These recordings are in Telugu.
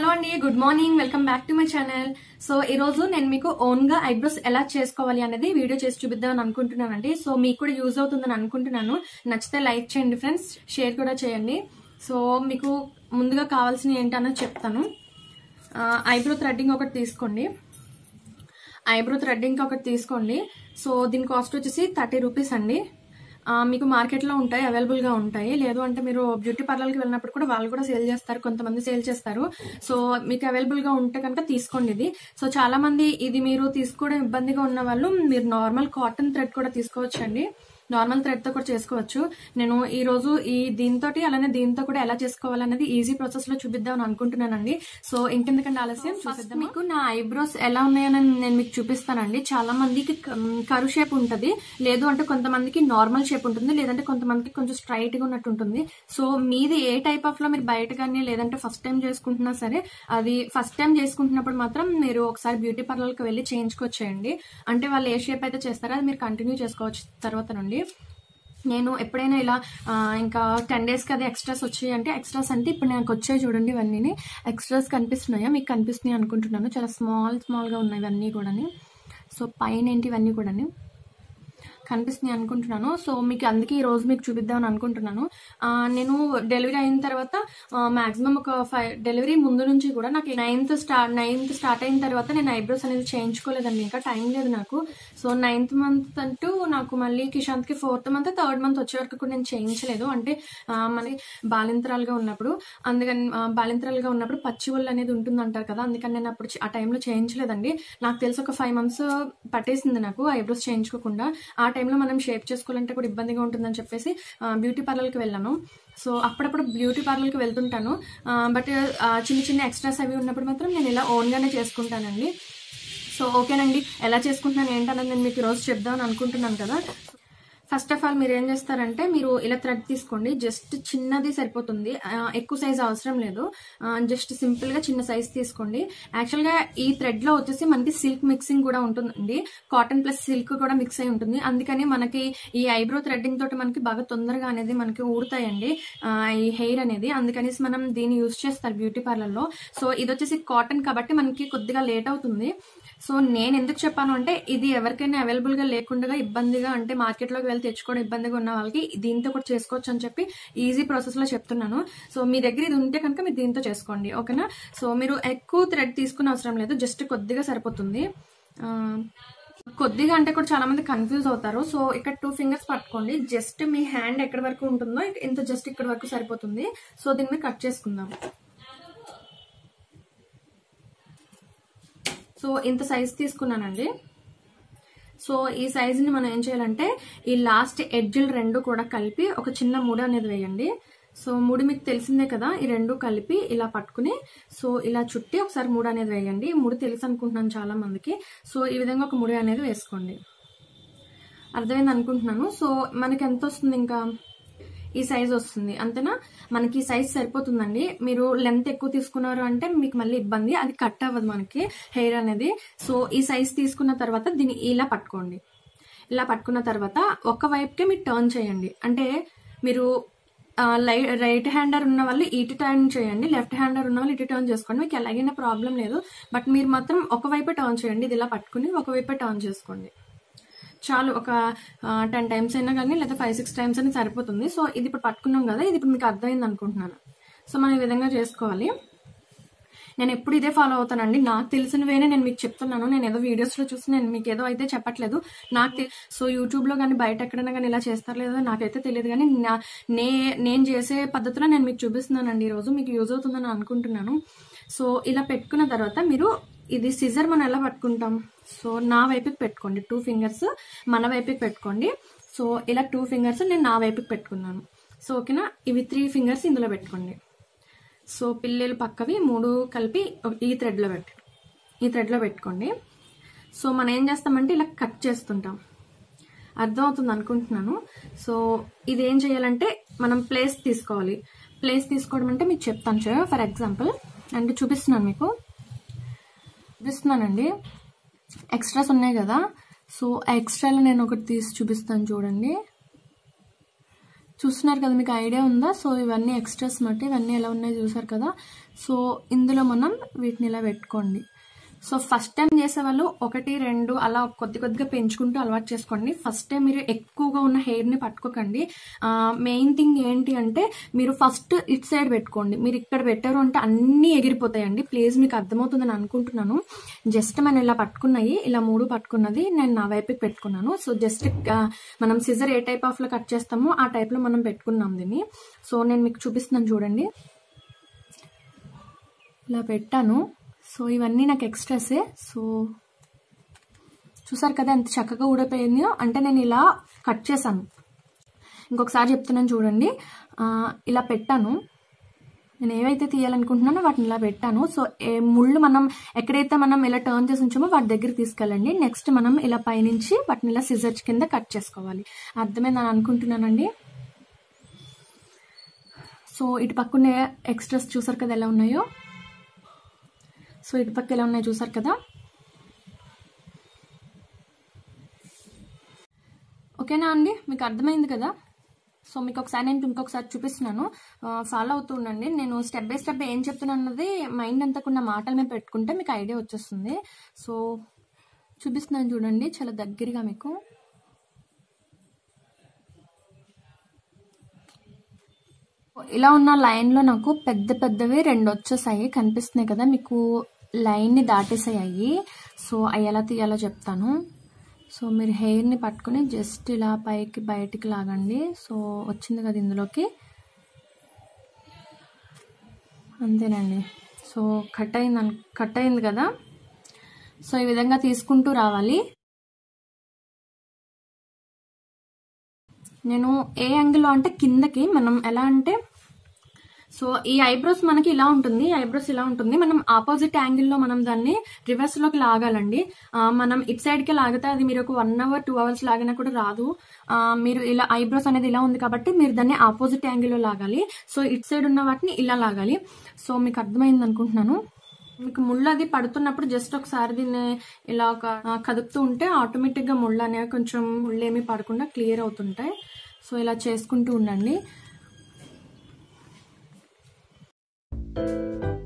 హలో అండి good morning welcome back to my channel. So ఈ రోజు నేను మీకు ఓన్గా ఐబ్రోస్ ఎలా చేసుకోవాలి అనేది వీడియో చేసి చూపిద్దామని అనుకుంటున్నానండి. సో మీకు కూడా యూజ్ అవుతుందని అనుకుంటున్నాను. నచ్చితే లైక్ చేయండి ఫ్రెండ్స్ షేర్ కూడా చేయండి. సో మీకు ముందుగా కావాల్సిన ఏంటనో చెప్తాను. ఐబ్రో థ్రెడ్డింగ్ ఒకటి తీసుకోండి. ఐబ్రో థ్రెడ్డింగ్ ఒకటి తీసుకోండి. సో దీని కాస్ట్ వచ్చేసి థర్టీ రూపీస్ అండి. మీకు మార్కెట్లో ఉంటాయి అవైలబుల్గా ఉంటాయి. లేదు అంటే మీరు బ్యూటీ పార్లర్కి వెళ్ళినప్పుడు కూడా వాళ్ళు కూడా సేల్ చేస్తారు కొంతమంది సేల్ చేస్తారు. సో మీకు అవైలబుల్గా ఉంటే కనుక తీసుకోండి ఇది. సో చాలా మంది ఇది మీరు తీసుకోవడం ఇబ్బందిగా ఉన్న వాళ్ళు మీరు నార్మల్ కాటన్ థ్రెడ్ కూడా తీసుకోవచ్చండి. నార్మల్ థ్రెడ్తో కూడా చేసుకోవచ్చు. నేను ఈ రోజు ఈ దీంతో అలానే దీంతో కూడా ఎలా చేసుకోవాలనేది ఈజీ ప్రాసెస్లో చూపిద్దామని అనుకుంటున్నానండి. సో ఇంకెందుకంటే ఆలస్యం? చూపిద్దాం మీకు నా ఐబ్రోస్ ఎలా ఉన్నాయని నేను మీకు చూపిస్తానండి. చాలా మందికి కరు షేప్ ఉంటది. లేదు అంటే కొంతమందికి నార్మల్ షేప్ ఉంటుంది. లేదంటే కొంతమందికి కొంచెం స్ట్రైట్గా ఉన్నట్టు ఉంటుంది. సో మీది ఏ టైప్ ఆఫ్లో మీరు బయట కానీ లేదంటే ఫస్ట్ టైం చేసుకుంటున్నా సరే అది ఫస్ట్ టైం చేసుకుంటున్నప్పుడు మాత్రం మీరు ఒకసారి బ్యూటీ పార్లర్కి వెళ్ళి చేయించుకొచ్చేయండి అంటే వాళ్ళు ఏ షేప్ అయితే చేస్తారో అది మీరు కంటిన్యూ చేసుకోవచ్చు తర్వాత నుండి. నేను ఎప్పుడైనా ఇలా ఇంకా టెన్ డేస్కి అది ఎక్స్ట్రాస్ వచ్చాయి అంటే ఎక్స్ట్రాస్ అంటే ఇప్పుడు నాకు వచ్చాయి చూడండి ఇవన్నీ ఎక్స్ట్రాస్ కనిపిస్తున్నాయా? మీకు కనిపిస్తున్నాయి అనుకుంటున్నాను. చాలా స్మాల్ స్మాల్గా ఉన్నాయి ఇవన్నీ కూడా సో పైన ఏంటి ఇవన్నీ కూడా కనిపిస్తున్నాయి అనుకుంటున్నాను. సో మీకు అందుకే ఈ రోజు మీకు చూపిద్దామని అనుకుంటున్నాను. నేను డెలివరీ అయిన తర్వాత మాక్సిమం ఒక ఫైవ్ డెలివరీ ముందు నుంచి కూడా నాకు నైన్త్ స్టార్ట్ నైన్త్ స్టార్ట్ అయిన తర్వాత నేను ఐబ్రోస్ అనేది చేయించుకోలేదండి. ఇంకా టైం లేదు నాకు. సో నైన్త్ మంత్ అంటూ నాకు మళ్ళీ కిషాంత్కి ఫోర్త్ మంత్ థర్డ్ మంత్ వచ్చే వరకు కూడా నేను చేయించలేదు. అంటే మరి మనకి బాలింతరాలుగా ఉన్నప్పుడు అందుకని బాలింతరాలుగా ఉన్నప్పుడు పచ్చి ఒళ్ళు అనేది ఉంటుంది అంటారు కదా అందుకని నేను అప్పుడు ఆ టైంలో చేయించలేదండి. నాకు తెలిసి ఒక ఫైవ్ మంత్స్ పట్టేసింది నాకు ఐబ్రోస్ చేయించుకోకుండా. ఆ టైంలో మనం షేప్ చేసుకోవాలంటే కూడా ఇబ్బందిగా ఉంటుందని చెప్పేసి బ్యూటీ పార్లర్కి వెళ్ళాను. సో అప్పుడప్పుడు బ్యూటీ పార్లర్కి వెళ్తుంటాను. బట్ చిన్న చిన్న ఎక్స్ట్రాస్ అవి ఉన్నప్పుడు మాత్రం నేను ఇలా ఓన్గానే చేసుకుంటానండి. సో ఓకేనండి. ఎలా చేసుకుంటున్నాను ఏంటన్నది నేను మీకు ఈరోజు చెప్దామని అనుకుంటున్నాను కదా. ఫస్ట్ ఆఫ్ ఆల్ మీరు ఏం చేస్తారంటే మీరు ఇలా థ్రెడ్ తీసుకోండి. జస్ట్ చిన్నది సరిపోతుంది. ఎక్కువ సైజ్ అవసరం లేదు. జస్ట్ సింపుల్గా చిన్న సైజ్ తీసుకోండి. యాక్చువల్గా ఈ థ్రెడ్లో వచ్చేసి మనకి సిల్క్ మిక్సింగ్ కూడా ఉంటుందండి. కాటన్ ప్లస్ సిల్క్ కూడా మిక్స్ అయి ఉంటుంది. అందుకని మనకి ఈ ఐబ్రో థ్రెడ్డింగ్ తోటి మనకి బాగా తొందరగా అనేది మనకి ఊడతాయండి ఈ హెయిర్ అనేది. అందుకనేసి మనం దీన్ని యూజ్ చేస్తారు బ్యూటీ పార్లర్లో. సో ఇది వచ్చేసి కాటన్ కాబట్టి మనకి కొద్దిగా లేట్ అవుతుంది. సో నేను ఎందుకు చెప్పాను అంటే ఇది ఎవరికైనా అవైలబుల్గా లేకుండా ఇబ్బందిగా అంటే మార్కెట్లోకి వెళ్ళి తెచ్చుకోవడం ఇబ్బందిగా ఉన్న వాళ్ళకి దీంతో కూడా చేసుకోవచ్చు అని చెప్పి ఈజీ ప్రాసెస్లో చెప్తున్నాను. సో మీ దగ్గర ఇది ఉంటే కనుక మీరు దీంతో చేసుకోండి. ఓకేనా? సో మీరు ఎక్కువ థ్రెడ్ తీసుకునే అవసరం లేదు. జస్ట్ కొద్దిగా సరిపోతుంది. కొద్దిగా అంటే కూడా చాలా మంది కన్ఫ్యూజ్ అవుతారు. సో ఇక్కడ టూ ఫింగర్స్ పట్టుకోండి. జస్ట్ మీ హ్యాండ్ ఎక్కడి వరకు ఉంటుందో ఇంత జస్ట్ ఇక్కడ వరకు సరిపోతుంది. సో దీన్ని కట్ చేసుకుందాం. సో ఇంత సైజ్ తీసుకున్నానండి. సో ఈ సైజుని మనం ఏం చేయాలంటే ఈ లాస్ట్ ఎడ్జిల్ రెండు కూడా కలిపి ఒక చిన్న ముడి అనేది వేయండి. సో ముడి మీకు తెలిసిందే కదా ఈ రెండు కలిపి ఇలా పట్టుకుని సో ఇలా చుట్టి ఒకసారి ముడి అనేది వేయండి. ముడి తెలుసు అనుకుంటున్నాను చాలా మందికి. సో ఈ విధంగా ఒక ముడి అనేది వేసుకోండి. అర్థమైంది అనుకుంటున్నాను. సో మనకి ఎంత వస్తుంది ఇంకా? ఈ సైజ్ వస్తుంది. అంతేనా? మనకి ఈ సైజ్ సరిపోతుందండి. మీరు లెంత్ ఎక్కువ తీసుకున్నారు అంటే మీకు మళ్ళీ ఇబ్బంది. అది కట్ అవ్వదు మనకి హెయిర్ అనేది. సో ఈ సైజ్ తీసుకున్న తర్వాత దీన్ని ఇలా పట్టుకోండి. ఇలా పట్టుకున్న తర్వాత ఒక వైపుకే మీరు టర్న్ చేయండి. అంటే మీరు రైట్ హ్యాండర్ ఉన్న వాళ్ళు ఇటు టర్న్ చేయండి. లెఫ్ట్ హ్యాండర్ ఉన్న వాళ్ళు ఇటు టర్న్ చేసుకోండి. మీకు ఎలాగైనా ప్రాబ్లం లేదు. బట్ మీరు మాత్రం ఒకవైపు టర్న్ చేయండి. ఇది ఇలా పట్టుకుని ఒకవైపు టర్న్ చేసుకోండి. చాలు ఒక టెన్ టైమ్స్ అయినా కానీ లేదా ఫైవ్ సిక్స్ టైమ్స్ అయినా సరిపోతుంది. సో ఇది ఇప్పుడు పట్టుకున్నాం కదా ఇది ఇప్పుడు మీకు అర్థమైంది అనుకుంటున్నాను. సో మనం ఈ విధంగా చేసుకోవాలి. నేను ఎప్పుడు ఇదే ఫాలో అవుతానండి. నాకు తెలిసినవేనే నేను మీకు చెప్తున్నాను. నేను ఏదో వీడియోస్లో చూసి నేను మీకు ఏదో అయితే చెప్పట్లేదు. నాకు తె- సో యూట్యూబ్లో కానీ బయట ఎక్కడైనా కానీ ఇలా చేస్తారో లేదో నాకైతే తెలియదు కానీ నా- నే నేను చేసే పద్ధతిలో నేను మీకు చూపిస్తున్నానండి. ఈరోజు మీకు యూజ్ అవుతుందని అనుకుంటున్నాను. సో ఇలా పెట్టుకున్న తర్వాత మీరు ఇది సిజర్ మనం ఎలా పట్టుకుంటాం? సో నా వైపుకి పెట్టుకోండి. టూ ఫింగర్స్ మన వైపుకి పెట్టుకోండి. సో ఇలా టూ ఫింగర్స్ నేను నా వైపుకి పెట్టుకున్నాను. సో ఓకేనా? ఇవి త్రీ ఫింగర్స్ ఇందులో పెట్టుకోండి. సో పిల్లలు పక్కవి మూడు కలిపి ఈ థ్రెడ్లో పెట్టి ఈ థ్రెడ్లో పెట్టుకోండి. సో మనం ఏం చేస్తామంటే ఇలా కట్ చేస్తుంటాం. అర్థమవుతుంది అనుకుంటున్నాను. సో ఇది ఏం చేయాలంటే మనం ప్లేస్ తీసుకోవాలి. ప్లేస్ తీసుకోవడం అంటే మీకు చెప్తాను చూడ. ఫర్ ఎగ్జాంపుల్ అంటే చూపిస్తున్నాను మీకు. చూపిస్తున్నానండి. ఎక్స్ట్రాస్ ఉన్నాయి కదా. సో ఆ ఎక్స్ట్రాలో నేను ఒకటి తీసి చూపిస్తాను చూడండి. చూస్తున్నారు కదా మీకు ఐడియా ఉందా? సో ఇవన్నీ ఎక్స్ట్రాస్ మట్టి ఇవన్నీ ఎలా ఉన్నాయో చూసారు కదా? సో ఇందులో మనం వీటిని ఇలా పెట్టుకోండి. సో ఫస్ట్ టైం చేసే వాళ్ళు ఒకటి రెండు అలా కొద్ది కొద్దిగా పెంచుకుంటూ అలవాటు చేసుకోండి. ఫస్ట్ టైం మీరు ఎక్కువగా ఉన్న హెయిర్ని పట్టుకోకండి. మెయిన్ థింగ్ ఏంటి అంటే మీరు ఫస్ట్ ఇట్ సైడ్ పెట్టుకోండి. మీరు ఇక్కడ పెట్టారు అంటే అన్ని ఎగిరిపోతాయండి. ప్లీజ్ మీకు అర్థమవుతుందని అనుకుంటున్నాను. జస్ట్ మనం ఇలా పట్టుకున్నాయి ఇలా మూడు పట్టుకున్నది నేను నా వైపుకి పెట్టుకున్నాను. సో జస్ట్ మనం సిజర్ ఏ టైప్ ఆఫ్లో కట్ చేస్తామో ఆ టైప్లో మనం పెట్టుకున్నాం దీన్ని. సో నేను మీకు చూపిస్తున్నాను చూడండి. ఇలా పెట్టాను. సో ఇవన్నీ నాకు ఎక్స్ట్రాసే సో చూసారు కదా ఎంత చక్కగా ఊడిపోయిందో? అంటే నేను ఇలా కట్ చేశాను. ఇంకొకసారి చెప్తున్నాను చూడండి. ఇలా పెట్టాను. నేను ఏవైతే తీయాలనుకుంటున్నానో వాటిని ఇలా పెట్టాను. సో ఏ ముళ్ళు మనం ఎక్కడైతే మనం ఇలా టర్న్ చేసి ఉంచామో వాటి దగ్గర తీసుకెళ్ళండి. నెక్స్ట్ మనం ఇలా పైనుంచి వాటిని ఇలా సిజర్స్ కింద కట్ చేసుకోవాలి. అర్థమైందని అనుకుంటున్నానండి? సో ఇటు పక్కన ఎక్స్ట్రాస్ చూసారు కదా ఎలా ఉన్నాయో? సో ఇటు పక్క ఎలా ఉన్నాయో చూసారు కదా? ఓకేనా అండి? మీకు అర్థమైంది కదా? సో మీకు ఒకసారి నేను ఇంకొకసారి చూపిస్తున్నాను. ఫాలో అవుతూ ఉండండి. నేను స్టెప్ బై స్టెప్ ఏం చెప్తున్నాను అన్నది మైండ్ అంతా ఉన్న మాటలు మీద పెట్టుకుంటే మీకు ఐడియా వచ్చేస్తుంది. సో చూపిస్తున్నాను చూడండి. చాలా దగ్గరగా మీకు. ఇలా ఉన్న లైన్లో నాకు పెద్ద పెద్దవి రెండు వచ్చేసాయి. కనిపిస్తున్నాయి కదా మీకు. లైన్ని దాటేసాయి సో అవి ఎలా తీయాలో చెప్తాను. సో మీరు హెయిర్ని పట్టుకుని జస్ట్ ఇలా పైకి బయటికి లాగండి. సో వచ్చింది కదా ఇందులోకి. అంతేనండి. సో కట్ అయింది కట్ అయింది కదా. సో ఈ విధంగా తీసుకుంటూ రావాలి. నేను ఏ యాంగిల్లో అంటే కిందకి మనం ఎలా అంటే సో ఈ ఐబ్రోస్ మనకి ఇలా ఉంటుంది. ఐబ్రోస్ ఇలా ఉంటుంది. మనం ఆపోజిట్ యాంగిల్లో మనం దాన్ని రివర్స్లోకి లాగాలండి. మనం ఇట్ సైడ్కి లాగితే అది మీరు ఒక వన్ అవర్ టూ అవర్స్ లాగినా కూడా రాదు. మీరు ఇలా ఐబ్రోస్ అనేది ఇలా ఉంది కాబట్టి మీరు దాన్ని ఆపోజిట్ యాంగిల్లో లాగాలి. సో ఇట్ సైడ్ ఉన్న వాటిని ఇలా లాగాలి. సో మీకు అర్థమైంది అనుకుంటున్నాను. మీకు ముళ్ళు అది పడుతున్నప్పుడు జస్ట్ ఒకసారి దీన్ని ఇలా ఒక కదుపుతూ ఉంటే ఆటోమేటిక్గా ముళ్ళు అనేవి కొంచెం ముళ్ళు ఏమీ పడకుండా క్లియర్ అవుతుంటాయి. సో ఇలా చేసుకుంటూ ఉండండి. సో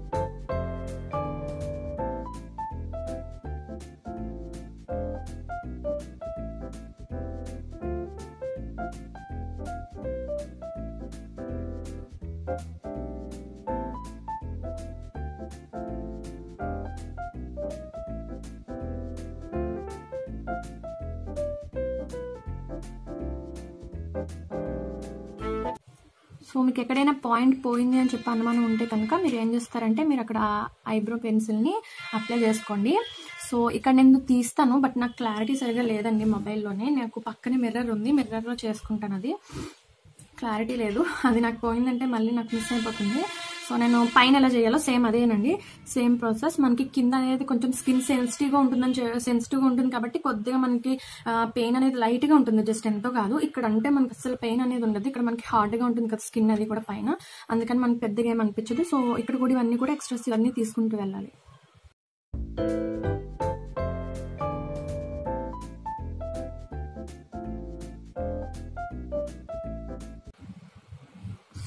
మీకు ఎక్కడైనా పాయింట్ పోయింది అని చెప్పి అనుమానం ఉంటే కనుక మీరు ఏం చేస్తారంటే మీరు అక్కడ ఐబ్రో పెన్సిల్ని అప్లై చేసుకోండి. సో ఇక్కడ నేను తీస్తాను బట్ నాకు క్లారిటీ సరిగా లేదండి మొబైల్లోనే. నాకు పక్కనే మిర్రర్ ఉంది మిర్రర్లో చేసుకుంటాను అది. క్లారిటీ లేదు. అది నాకు పోయిందంటే మళ్ళీ నాకు మిస్ అయిపోతుంది. సో నేను పైన ఎలా చేయాలో సేమ్ అదేనండి. Same process. మనకి కింద అనేది కొంచెం స్కిన్ సెన్సిటివ్గా ఉంటుందని సెన్సిటివ్గా ఉంటుంది కాబట్టి కొద్దిగా మనకి పెయిన్ అనేది లైట్గా ఉంటుంది. జస్ట్ ఎంతో కాదు. ఇక్కడ అంటే మనకి అసలు పెయిన్ అనేది ఉండదు. ఇక్కడ మనకి హార్డ్గా ఉంటుంది కదా స్కిన్ అది కూడా పైన. అందుకని మనకి పెద్దగా ఏమి అనిపించదు. సో ఇక్కడ కూడా ఇవన్నీ కూడా ఎక్స్ట్రాస్ ఇవన్నీ తీసుకుంటూ వెళ్ళాలి.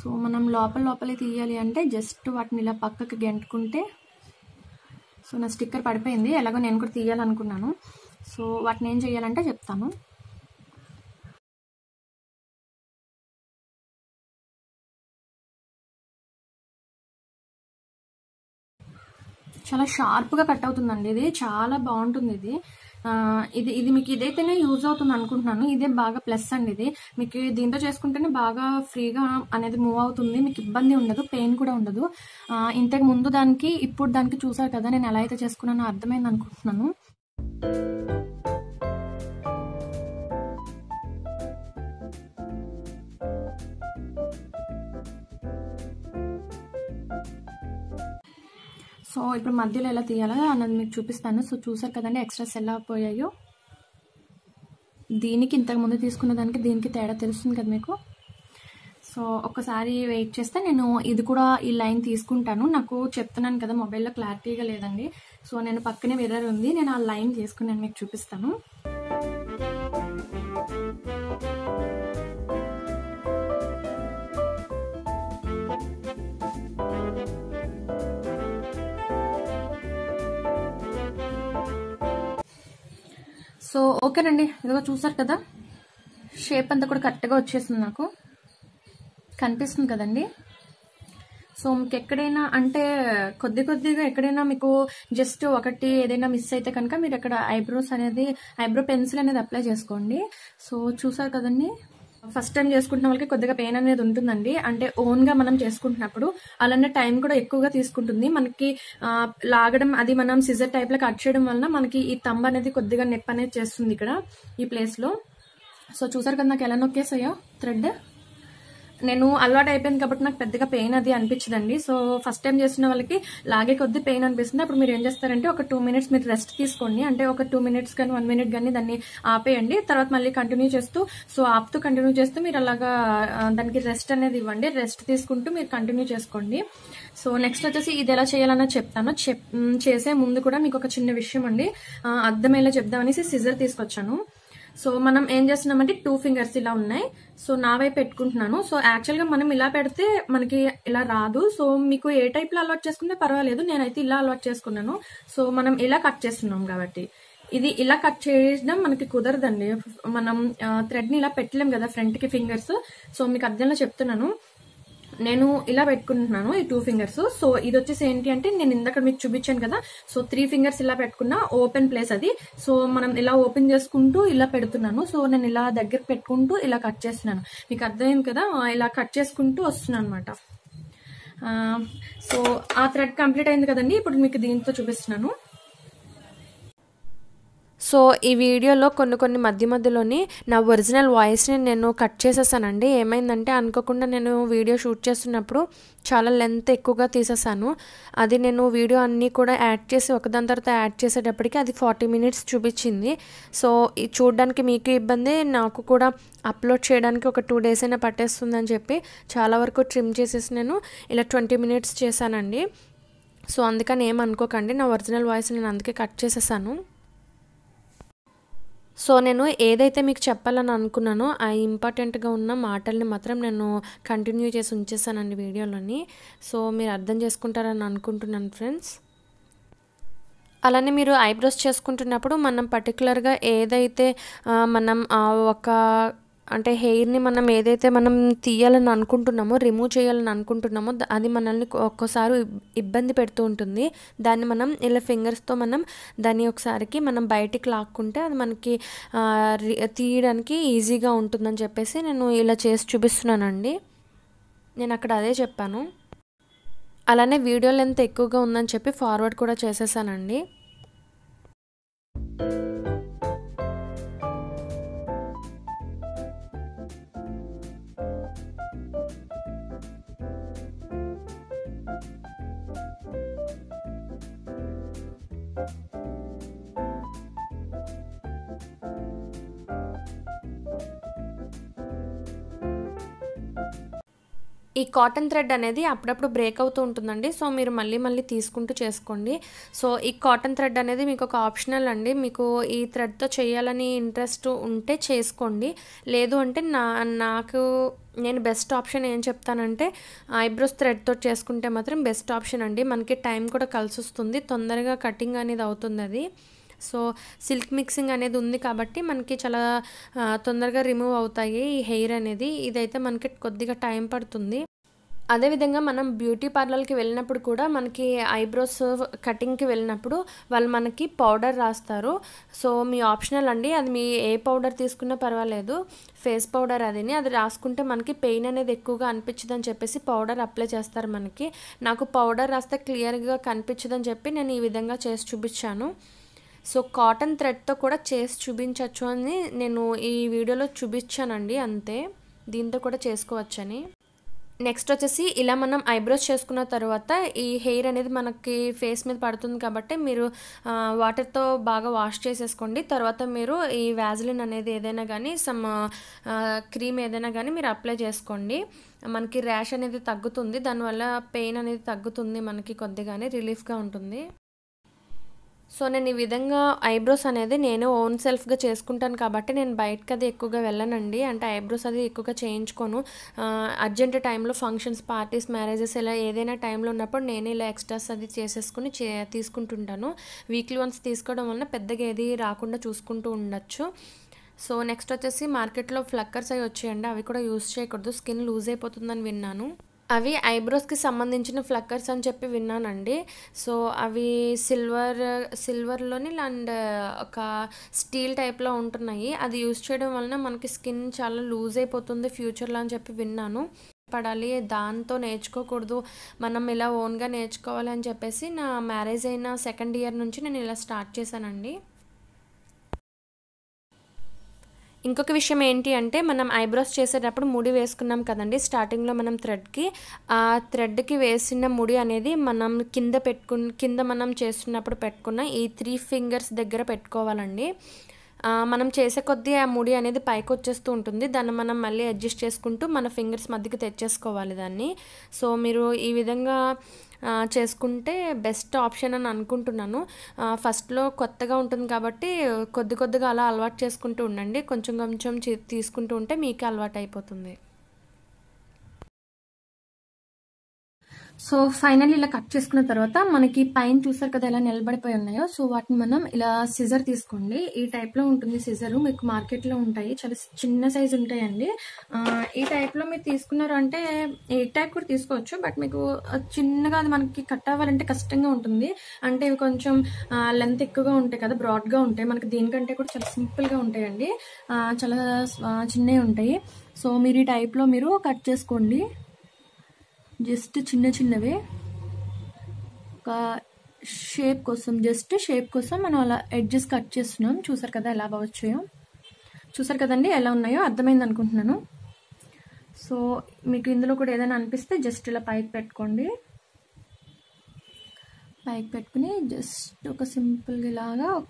సో మనం లోపల లోపలే తీయాలి అంటే జస్ట్ వాటిని ఇలా పక్కకి గెంటుకుంటే సో నా స్టిక్కర్ పడిపోయింది. ఎలాగో నేను కూడా తీయాలనుకున్నాను. సో వాటిని ఏం చేయాలంటే చెప్తాను. చాలా షార్ప్గా కట్ అవుతుందండి ఇది. చాలా బాగుంటుంది ఇది. ఇది ఇది మీకు ఇదైతేనే యూజ్ అవుతుంది అనుకుంటున్నాను. ఇదే బాగా ప్లస్ అండి ఇది. మీకు దీంతో చేసుకుంటేనే బాగా ఫ్రీగా అనేది మూవ్ అవుతుంది. మీకు ఇబ్బంది ఉండదు పెయిన్ కూడా ఉండదు. ఇంతకు ముందు దానికి ఇప్పుడు దానికి చూసారు కదా నేను ఎలా అయితే చేసుకున్నానో అర్థమైంది అనుకుంటున్నాను. సో ఇప్పుడు మధ్యలో ఎలా తీయాలో? అన్నది మీకు చూపిస్తాను. సో చూసారు కదండి ఎక్స్ట్రాస్ ఎలా పోయాయో. దీనికి ఇంతకు ముందు తీసుకున్న దానికి దీనికి తేడా తెలుస్తుంది కదా మీకు. సో ఒక్కసారి వెయిట్ చేస్తే నేను ఇది కూడా ఈ లైన్ తీసుకుంటాను. నాకు చెప్తున్నాను కదా మొబైల్లో క్లారిటీగా లేదండి. సో నేను పక్కనే మిర్రర్ ఉంది నేను ఆ లైన్ తీసుకుని నేను మీకు చూపిస్తాను. సో ఓకేనండి. ఇదిగో చూసారు కదా? షేప్ అంతా కూడా కరెక్ట్గా వచ్చేసింది నాకు. కనిపిస్తుంది కదండి? సో మీకు ఎక్కడైనా అంటే కొద్ది కొద్దిగా ఎక్కడైనా మీకు జస్ట్ ఒకటి ఏదైనా మిస్ అయితే కనుక మీరు అక్కడ ఐబ్రోస్ అనేది ఐబ్రో పెన్సిల్ అనేది అప్లై చేసుకోండి. సో చూసారు కదండి? ఫస్ట్ టైం చేసుకుంటున్న వాళ్ళకి కొద్దిగా పెయిన్ అనేది ఉంటుందండి. అంటే ఓన్గా మనం చేసుకుంటున్నప్పుడు అలానే టైం కూడా ఎక్కువగా తీసుకుంటుంది. మనకి లాగడం అది మనం సిజర్ టైప్లో కట్ చేయడం వలన మనకి ఈ తంబ అనేది కొద్దిగా నొప్పి అనేది చేస్తుంది ఇక్కడ ఈ ప్లేస్లో. సో చూసారు కదా నాకు ఎలా నొక్కేసాయో? థ్రెడ్ నేను అలవాటు అయిపోయింది కాబట్టి నాకు పెద్దగా పెయిన్ అది అనిపించదండి. సో ఫస్ట్ టైం చేసిన వాళ్ళకి లాగే కొద్ది పెయిన్ అనిపిస్తుంది. అప్పుడు మీరు ఏం చేస్తారంటే ఒక టూ మినిట్స్ మీరు రెస్ట్ తీసుకోండి. అంటే ఒక టూ మినిట్స్ కానీ వన్ మినిట్ కానీ దాన్ని ఆపేయండి. తర్వాత మళ్ళీ కంటిన్యూ చేస్తూ సో ఆపుతూ కంటిన్యూ చేస్తూ మీరు అలాగా దానికి రెస్ట్ అనేది ఇవ్వండి. రెస్ట్ తీసుకుంటూ మీరు కంటిన్యూ చేసుకోండి. సో నెక్స్ట్ వచ్చేసి ఇది ఎలా చేయాలన్నా చెప్తాను. చెప్ చేసే ముందు కూడా మీకు ఒక చిన్న విషయం అండి. అర్థమయ్యేలా చెప్దామనేసి సిజర్ తీసుకొచ్చాను. సో మనం ఏం చేస్తున్నామంటే టూ ఫింగర్స్ ఇలా ఉన్నాయి. సో నా వైపు పెట్టుకుంటున్నాను. సో యాక్చువల్గా మనం ఇలా పెడితే మనకి ఇలా రాదు. సో మీకు ఏ టైప్లో అలవాట్ అలవాటు చేసుకుంటే పర్వాలేదు. నేనైతే ఇలా అలవాట్ చేసుకున్నాను. సో మనం ఇలా కట్ చేస్తున్నాం కాబట్టి. ఇది ఇలా కట్ చేయడం మనకి కుదరదండి. మనం థ్రెడ్ని ఇలా పెట్టలేం కదా ఫ్రంట్కి ఫింగర్స్ సో మీకు అర్థంలో చెప్తున్నాను. నేను ఇలా పెట్టుకుంటున్నాను ఈ టూ ఫింగర్స్ సో ఇది వచ్చేసి ఏంటి అంటే నేను ఇందాక మీకు చూపించాను కదా సో త్రీ ఫింగర్స్ ఇలా పెట్టుకున్న ఓపెన్ ప్లేస్ అది. సో మనం ఇలా ఓపెన్ చేసుకుంటూ ఇలా పెడుతున్నాను. సో నేను ఇలా దగ్గర పెట్టుకుంటూ ఇలా కట్ చేస్తున్నాను. మీకు అర్థమైంది కదా? ఇలా కట్ చేసుకుంటూ వస్తున్నాను అనమాట సో ఆ థ్రెడ్ కంప్లీట్ అయింది కదండి. ఇప్పుడు మీకు దీంతో చూపిస్తున్నాను. సో ఈ వీడియోలో కొన్ని కొన్ని మధ్య మధ్యలోని నా ఒరిజినల్ వాయిస్ని నేను కట్ చేసేసానండి. ఏమైందంటే అనుకోకుండా నేను వీడియో షూట్ చేస్తున్నప్పుడు చాలా లెంత్ ఎక్కువగా తీసేసాను. అది నేను వీడియో అన్నీ కూడా యాడ్ చేసి ఒకదాని తర్వాత యాడ్ చేసేటప్పటికి అది ఫార్టీ మినిట్స్ చూపించింది. సో ఈ చూడడానికి మీకు ఇబ్బంది నాకు కూడా అప్లోడ్ చేయడానికి ఒక టూ డేస్ అయినా పట్టేస్తుందని చెప్పి చాలా వరకు ట్రిమ్ చేసేసి నేను ఇలా ట్వంటీ మినిట్స్ చేశానండి. సో అందుకని ఏమనుకోకండి నా ఒరిజినల్ వాయిస్ నేను అందుకే కట్ చేసేసాను. సో నేను ఏదైతే మీకు చెప్పాలని అనుకున్నానో ఆ ఇంపార్టెంట్గా ఉన్న మాటల్ని మాత్రం నేను కంటిన్యూ చేసి ఉంచేసానండి వీడియోలోని. సో మీరు అర్థం చేసుకుంటారని అనుకుంటున్నాను ఫ్రెండ్స్. అలానే మీరు ఐబ్రోస్ చేసుకుంటున్నప్పుడు మనం పర్టికులర్గా ఏదైతే మనం ఆ, ఒక అంటే హెయిర్ని మనం ఏదైతే మనం తీయాలని అనుకుంటున్నామో రిమూవ్ చేయాలని అనుకుంటున్నామో అది మనల్ని ఒక్కోసారి ఇబ్బంది పెడుతూ ఉంటుంది. దాన్ని మనం ఇలా ఫింగర్స్తో మనం దాన్ని ఒకసారికి మనం బయటికి లాక్కుంటే అది మనకి రి- తీయడానికి ఈజీగా ఉంటుందని చెప్పేసి నేను ఇలా చేసి చూపిస్తున్నానండి. నేను అక్కడ అదే చెప్పాను. అలానే వీడియో లెంత్ ఎక్కువగా ఉందని చెప్పి ఫార్వర్డ్ కూడా చేసేసానండి. ఈ కాటన్ థ్రెడ్ అనేది అప్పుడప్పుడు బ్రేక్ అవుతూ ఉంటుందండి. సో మీరు మళ్ళీ మళ్ళీ తీసుకుంటూ చేసుకోండి. సో ఈ కాటన్ థ్రెడ్ అనేది మీకు ఒక ఆప్షనల్ అండి. మీకు ఈ థ్రెడ్తో చేయాలని ఇంట్రెస్ట్ ఉంటే చేసుకోండి. లేదు అంటే నా నాకు నేను బెస్ట్ ఆప్షన్ ఏం చెప్తానంటే ఐబ్రోస్ థ్రెడ్తో చేసుకుంటే మాత్రం బెస్ట్ ఆప్షన్ అండి. మనకి టైం కూడా కలిసి వస్తుంది తొందరగా కటింగ్ అనేది అవుతుంది అది. సో సిల్క్ మిక్సింగ్ అనేది ఉంది కాబట్టి మనకి చాలా తొందరగా రిమూవ్ అవుతాయి ఈ హెయిర్ అనేది. ఇదైతే మనకి కొద్దిగా టైం పడుతుంది. అదేవిధంగా మనం బ్యూటీ పార్లర్కి వెళ్ళినప్పుడు కూడా మనకి ఐబ్రోస్ కటింగ్కి వెళ్ళినప్పుడు వాళ్ళు మనకి పౌడర్ రాస్తారు. సో మీ ఆప్షనల్ అండి. అది మీ ఏ పౌడర్ తీసుకున్నా పర్వాలేదు. ఫేస్ పౌడర్ అదిని. అది రాసుకుంటే మనకి పెయిన్ అనేది ఎక్కువగా అనిపించదని చెప్పేసి పౌడర్ అప్లై చేస్తారు మనకి. నాకు పౌడర్ రాస్తే క్లియర్గా కనిపించదని చెప్పి నేను ఈ విధంగా చేసి చూపించాను. సో కాటన్ థ్రెడ్తో కూడా చేసి చూపించవచ్చు అని నేను ఈ వీడియోలో చూపించానండి అంతే. దీంతో కూడా చేసుకోవచ్చని. నెక్స్ట్ వచ్చేసి ఇలా మనం ఐబ్రోస్ చేసుకున్న తర్వాత ఈ హెయిర్ అనేది మనకి ఫేస్ మీద పడుతుంది కాబట్టి మీరు వాటర్తో బాగా వాష్ చేసేసుకోండి. తర్వాత మీరు ఈ వ్యాజిలిన్ అనేది ఏదైనా కానీ సమ్ క్రీమ్ ఏదైనా కానీ మీరు అప్లై చేసుకోండి. మనకి ర్యాష్ అనేది తగ్గుతుంది దానివల్ల పెయిన్ అనేది తగ్గుతుంది మనకి కొద్దిగానే రిలీఫ్గా ఉంటుంది. సో నేను ఈ విధంగా ఐబ్రోస్ అనేది నేను ఓన్ సెల్ఫ్గా చేసుకుంటాను కాబట్టి నేను బయటకు అది ఎక్కువగా వెళ్ళనండి. అంటే ఐబ్రోస్ అది ఎక్కువగా చేయించుకోను. అర్జెంట్ టైంలో ఫంక్షన్స్ పార్టీస్ మ్యారేజెస్ ఇలా ఏదైనా టైంలో ఉన్నప్పుడు నేను ఇలా ఎక్స్ట్రాస్ అది చేసేసుకుని చే తీసుకుంటుంటాను. వీక్లీ వన్స్ తీసుకోవడం వలన పెద్దగా ఏది రాకుండా చూసుకుంటూ ఉండొచ్చు. సో నెక్స్ట్ వచ్చేసి మార్కెట్లో ఫ్లక్కర్స్ అవి వచ్చాయండి. అవి కూడా యూస్ చేయకూడదు. స్కిన్ లూజ్ అయిపోతుందని విన్నాను. అవి ఐబ్రోస్కి సంబంధించిన ఫ్లక్కర్స్ అని చెప్పి విన్నానండి. సో అవి సిల్వర్ సిల్వర్లోని అండ్ ఒక స్టీల్ టైప్లో ఉంటున్నాయి. అది యూస్ చేయడం వలన మనకి స్కిన్ చాలా లూజ్ అయిపోతుంది ఫ్యూచర్లో అని చెప్పి విన్నాను. పడాలి దాంతో నేర్చుకోకూడదు మనం ఇలా ఓన్గా నేర్చుకోవాలి అని చెప్పేసి నా మ్యారేజ్ అయిన సెకండ్ ఇయర్ నుంచి నేను ఇలా స్టార్ట్ చేశానండి. ఇంకొక విషయం ఏంటి అంటే మనం ఐబ్రోస్ చేసేటప్పుడు ముడి వేసుకున్నాం కదండి స్టార్టింగ్లో మనం థ్రెడ్కి. ఆ థ్రెడ్కి వేసిన ముడి అనేది మనం కింద పెట్టుకు కింద మనం చేస్తున్నప్పుడు పెట్టుకున్న ఈ త్రీ ఫింగర్స్ దగ్గర పెట్టుకోవాలండి. మనం చేసే కొద్దీ ఆ ముడి అనేది పైకి వచ్చేస్తూ ఉంటుంది. దాన్ని మనం మళ్ళీ అడ్జస్ట్ చేసుకుంటూ మన ఫింగర్స్ మధ్యకి తెచ్చేసుకోవాలి దాన్ని. సో మీరు ఈ విధంగా చేసుకుంటే బెస్ట్ ఆప్షన్ అని అనుకుంటున్నాను. ఫస్ట్లో కొత్తగా ఉంటుంది కాబట్టి కొద్ది కొద్దిగా అలా అలవాటు చేసుకుంటూ ఉండండి. కొంచెం కొంచెం తీసుకుంటూ ఉంటే మీకే అలవాటు అయిపోతుంది. సో ఫైనల్ ఇలా కట్ చేసుకున్న తర్వాత మనకి పైన చూసారు కదా ఎలా నిలబడిపోయి ఉన్నాయో సో వాటిని మనం ఇలా సిజర్ తీసుకోండి. ఈ టైప్లో ఉంటుంది సిజర్ మీకు మార్కెట్లో ఉంటాయి. చాలా చిన్న సైజు ఉంటాయండి. ఈ టైప్లో మీరు తీసుకున్నారు అంటే ఏ టైప్ కూడా తీసుకోవచ్చు బట్ మీకు చిన్నగా అది మనకి కట్ అవ్వాలంటే కష్టంగా ఉంటుంది. అంటే ఇవి కొంచెం లెంత్ ఎక్కువగా ఉంటాయి కదా బ్రాడ్గా ఉంటాయి. మనకి దీనికంటే కూడా చాలా సింపుల్గా ఉంటాయండి. చాలా చిన్నవి ఉంటాయి. సో మీరు ఈ టైప్లో మీరు కట్ చేసుకోండి. జస్ట్ చిన్న చిన్నవే. ఒక షేప్ కోసం జస్ట్ షేప్ కోసం మనం అలా ఎడ్జెస్ కట్ చేస్తున్నాం. చూసారు కదా ఎలా వచ్చాయో చూసారు కదండి ఎలా ఉన్నాయో? అర్థమైంది అనుకుంటున్నాను. సో మీకు ఇందులో కూడా ఏదైనా అనిపిస్తే జస్ట్ ఇలా పైకి పెట్టుకోండి. పైకి పెట్టుకుని జస్ట్ ఒక సింపుల్గా ఇలాగా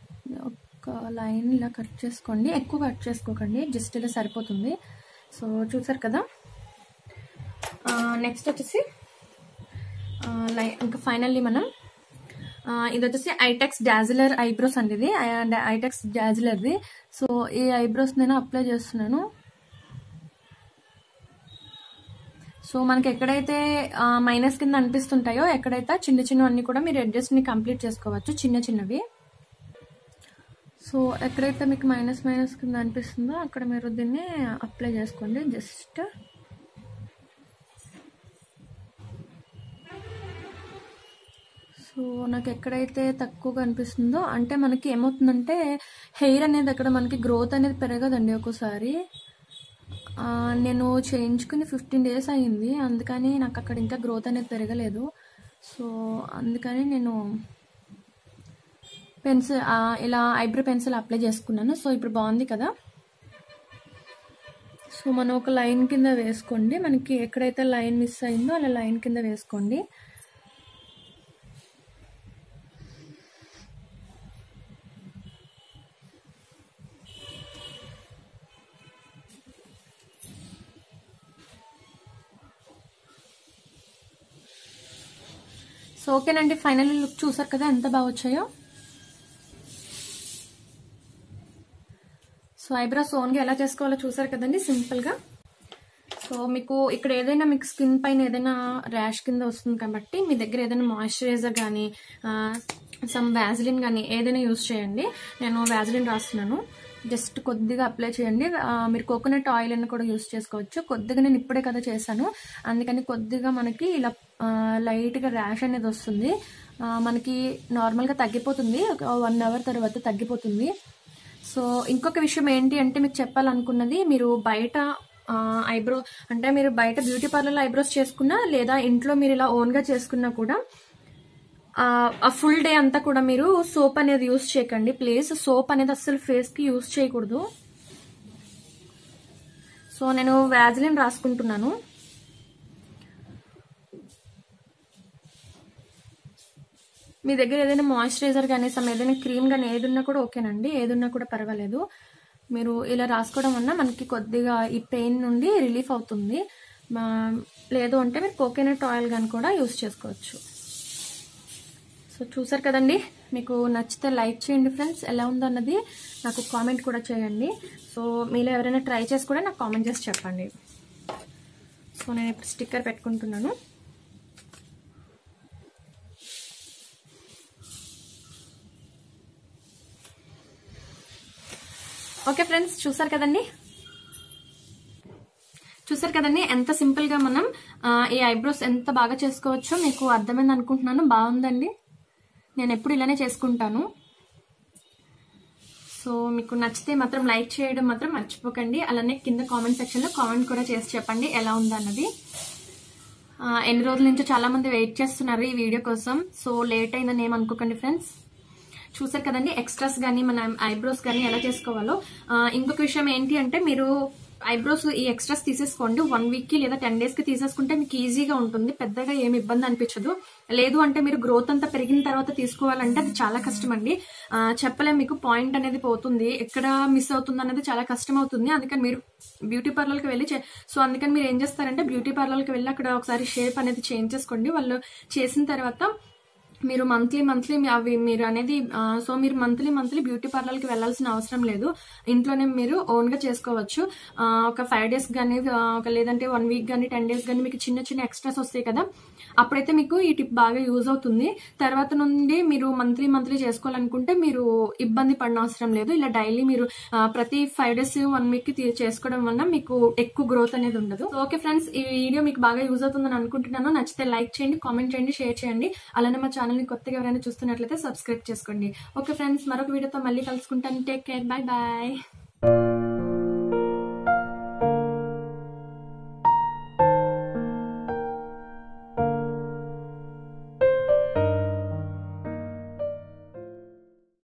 ఒక లైన్ ఇలా కట్ చేసుకోండి. ఎక్కువ కట్ చేసుకోకండి. జస్ట్ ఇలా సరిపోతుంది. సో చూసారు కదా? నెక్స్ట్ వచ్చేసి లై ఇంకా ఫైనల్లీ మనం ఇది వచ్చేసి ఐటెక్స్ డాజిలర్ ఐబ్రోస్ అండి ఇది. ఐటెక్స్ డాజిలర్ది సో ఈ ఐబ్రోస్ నేను అప్లై చేస్తున్నాను. సో మనకి ఎక్కడైతే మైనస్ కింద అనిపిస్తుంటాయో ఎక్కడైతే చిన్న చిన్నవన్నీ కూడా మీరు అడ్జస్ట్ని కంప్లీట్ చేసుకోవచ్చు చిన్న చిన్నవి. సో ఎక్కడైతే మీకు మైనస్ మైనస్ కింద అనిపిస్తుందో అక్కడ మీరు దీన్ని అప్లై చేసుకోండి. జస్ట్ సో నాకు ఎక్కడైతే తక్కువగా అనిపిస్తుందో అంటే మనకి ఏమవుతుందంటే హెయిర్ అనేది అక్కడ మనకి గ్రోత్ అనేది పెరగదండి ఒక్కోసారి. నేను చేయించుకుని ఫిఫ్టీన్ డేస్ అయ్యింది అందుకని నాకు అక్కడ ఇంకా గ్రోత్ అనేది పెరగలేదు. సో అందుకని నేను పెన్సిల్ ఇలా ఐబ్రో పెన్సిల్ అప్లై చేసుకున్నాను. సో ఇప్పుడు బాగుంది కదా? సో మనం ఒక లైన్ కింద వేసుకోండి. మనకి ఎక్కడైతే లైన్ మిస్ అయిందో అలా లైన్ కింద వేసుకోండి. సో ఓకేనండి ఫైనల్ లుక్ చూసారు కదా ఎంత బాగా వచ్చాయో? సో ఐబ్రోస్ ఓన్గా ఎలా చేసుకోవాలో చూసారు కదండి సింపుల్గా. సో మీకు ఇక్కడ ఏదైనా మీకు స్కిన్ పైన ఏదైనా ర్యాష్ కింద వస్తుంది కాబట్టి మీ దగ్గర ఏదైనా మాయిశ్చరైజర్ కానీ సమ్ వ్యాజిలిన్ కానీ ఏదైనా యూస్ చేయండి. నేను వ్యాజిలిన్ రాస్తున్నాను. జస్ట్ కొద్దిగా అప్లై చేయండి. మీరు కోకోనట్ ఆయిల్ అని కూడా యూస్ చేసుకోవచ్చు. కొద్దిగా నేను ఇప్పుడే కదా చేశాను. అందుకని కొద్దిగా మనకి ఇలా లైట్గా ర్యాష్ అనేది వస్తుంది. మనకి నార్మల్గా తగ్గిపోతుంది. ఒక వన్ అవర్ తర్వాత తగ్గిపోతుంది. సో ఇంకొక విషయం ఏంటి అంటే మీకు చెప్పాలనుకున్నది మీరు బయట ఐబ్రో అంటే మీరు బయట బ్యూటీ పార్లర్లో ఐబ్రోస్ చేసుకున్నా లేదా ఇంట్లో మీరు ఇలా ఓన్గా చేసుకున్నా కూడా ఆ ఫుల్ డే అంతా కూడా మీరు సోప్ అనేది యూస్ చేయకండి ప్లీజ్ సోప్ అనేది అస్సలు ఫేస్కి యూస్ చేయకూడదు. సో నేను వ్యాజిలిన్ రాసుకుంటున్నాను. మీ దగ్గర ఏదైనా మాయిశ్చరైజర్ కానీ సమ్ ఏదైనా క్రీమ్ కానీ ఏదున్నా కూడా ఓకేనండి. ఏదున్నా కూడా పర్వాలేదు. మీరు ఇలా రాసుకోవడం వల్ల మనకి కొద్దిగా ఈ పెయిన్ నుండి రిలీఫ్ అవుతుంది. లేదు అంటే మీరు కోకోనట్ ఆయిల్ కానీ కూడా యూస్ చేసుకోవచ్చు. సో చూసారు కదండి మీకు నచ్చితే లైక్ చేయండి ఫ్రెండ్స్. ఎలా ఉందో అన్నది నాకు కామెంట్ కూడా చేయండి. సో మీలో ఎవరైనా ట్రై చేసి కూడా నాకు కామెంట్ చేసి చెప్పండి. సో నేను ఇప్పుడు స్టిక్కర్ పెట్టుకుంటున్నాను. ఓకే ఫ్రెండ్స్ చూసారు కదండి? చూసారు కదండి ఎంత సింపుల్గా మనం ఈ ఐబ్రోస్ ఎంత బాగా చేసుకోవచ్చో మీకు అర్థమైంది అనుకుంటున్నాను. బాగుందండి. నేను ఎప్పుడు ఇలానే చేసుకుంటాను. సో మీకు నచ్చితే మాత్రం లైక్ చేయడం మాత్రం మర్చిపోకండి. అలానే కింద కామెంట్ సెక్షన్లో కామెంట్ కూడా చేసి చెప్పండి ఎలా ఉందన్నది. ఎన్ని రోజుల నుంచో చాలామంది వెయిట్ చేస్తున్నారు ఈ వీడియో కోసం. సో లేట్ అయిందని ఏమనుకోకండి ఫ్రెండ్స్. చూసారు కదండి ఎక్స్ట్రాస్ కానీ మన ఐబ్రోస్ కానీ ఎలా చేసుకోవాలో. ఇంకొక విషయం ఏంటి అంటే మీరు ఐబ్రోస్ ఈ ఎక్స్ట్రాస్ తీసేసుకోండి. వన్ వీక్కి లేదా టెన్ డేస్కి తీసేసుకుంటే మీకు ఈజీగా ఉంటుంది. పెద్దగా ఏమి ఇబ్బంది అనిపించదు. లేదు అంటే మీరు గ్రోత్ అంతా పెరిగిన తర్వాత తీసుకోవాలంటే అది చాలా కష్టం అండి ఆ, మీకు పాయింట్ అనేది పోతుంది. ఎక్కడ మిస్ అవుతుంది అనేది చాలా కష్టం అవుతుంది అందుకని మీరు బ్యూటీ పార్లర్కి వెళ్ళి చే- సో అందుకని మీరు ఏం చేస్తారంటే బ్యూటీ పార్లర్కి వెళ్ళి అక్కడ ఒకసారి షేప్ అనేది చేంజ్ చేసుకోండి. వాళ్ళు చేసిన తర్వాత మీరు మంత్లీ మంత్లీ అవి మీరు అనేది సో మీరు మంత్లీ మంత్లీ బ్యూటీ పార్లర్కి వెళ్ళాల్సిన అవసరం లేదు. ఇంట్లోనే మీరు ఓన్గా చేసుకోవచ్చు. ఒక ఫైవ్ డేస్ కానీ ఒక లేదంటే వన్ వీక్ కానీ టెన్ డేస్ కానీ మీకు చిన్న చిన్న ఎక్స్ట్రాస్ వస్తాయి కదా. అప్పుడైతే మీకు ఈ టిప్ బాగా యూజ్ అవుతుంది. తర్వాత నుండి మీరు మంత్లీ మంత్లీ చేసుకోవాలనుకుంటే మీరు ఇబ్బంది పడిన అవసరం లేదు. ఇలా డైలీ మీరు ప్రతి ఫైవ్ డేస్ వన్ వీక్ తీ- చేసుకోవడం వల్ల మీకు ఎక్కువ గ్రోత్ అనేది ఉండదు. ఓకే ఫ్రెండ్స్ ఈ వీడియో మీకు బాగా యూజ్ అవుతుందని అనుకుంటున్నాను. నచ్చితే లైక్ చేయండి కామెంట్ చేయండి షేర్ చేయండి. అలానే మా ఛానల్ ఛానల్ని కొత్తగా ఎవరైనా చూస్తున్నట్లయితే సబ్స్క్రైబ్ చేసుకోండి. ఓకే ఫ్రెండ్స్ మరొక వీడియోతో మళ్ళీ కలుసుకుంటాను. Take care bye bye